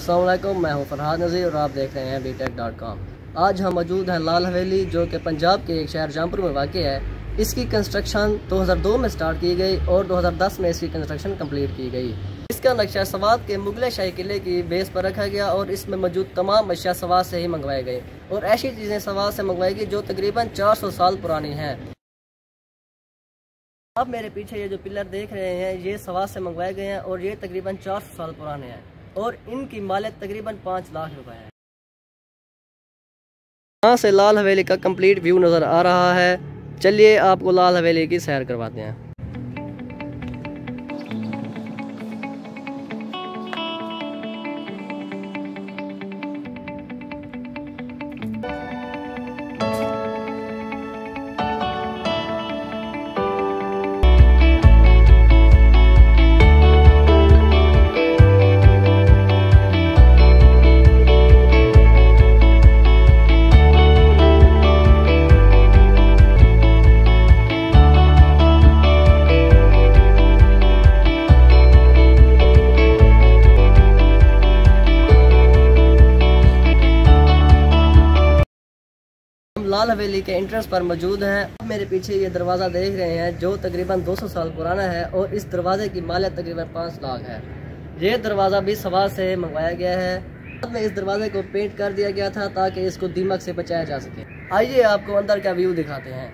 السلام علیکم، میں ہوں فرحاد نظیر اور آپ دیکھ رہے ہیں بی ٹیک ڈاٹ کام آج ہم موجود ہیں لال حویلی، جو کہ پنجاب کے ایک شہر جامپور میں واقع ہے۔ اس کی کنسٹرکشن دو ہزار دو میں سٹارٹ کی گئی اور دو ہزار دس میں اس کی کنسٹرکشن کمپلیٹ کی گئی۔ اس کا نقشہ سوات کے مغل شاہی قلعے کی بیس پر رکھا گیا اور اس میں موجود تمام اشیاء سوات سے ہی منگوائے گئے۔ اور ایسی چیزیں سوات سے منگوائی گئی جو تقریباً چار سو سال پرانی ہیں۔ اب میرے پیچھے یہ جو پلر دیکھ رہے ہیں، یہ سوات سے منگوائے گئے ہیں اور یہ تقریباً چار سو سال پرانے ہیں۔ اور ان کی مالت تقریباً پانچ لاکھ روپے ہے یہاں سے لال حویلی کا کمپلیٹ ویو نظر آ رہا ہے۔ چلیے، آپ کو لال حویلی کی سیر کرواتے ہیں۔ ہم لال حویلی کے انٹرنس پر موجود ہیں۔ اب میرے پیچھے یہ دروازہ دیکھ رہے ہیں جو تقریباً دو سو سال پرانا ہے اور اس دروازے کی مالیت تقریباً پانچ لاکھ ہے۔ یہ دروازہ بھی سوار سے منگوایا گیا ہے۔ بعد میں اس دروازے کو پینٹ کر دیا گیا تھا تاکہ اس کو دیمک سے بچایا جا سکے۔ آئیے آپ کو اندر کا ویو دکھاتے ہیں۔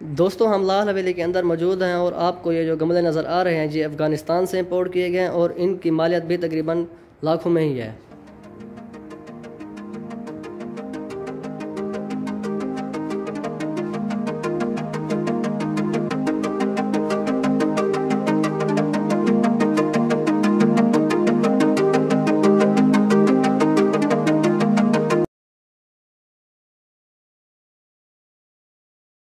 دوستو، ہم لال حویلی کے اندر موجود ہیں اور آپ کو یہ جو گملے نظر آ رہے ہیں، یہ افغانستان سے امپورٹ کیے گئے ہیں اور ان کی مالیت بھی تقریباً لاکھوں میں ہی ہے۔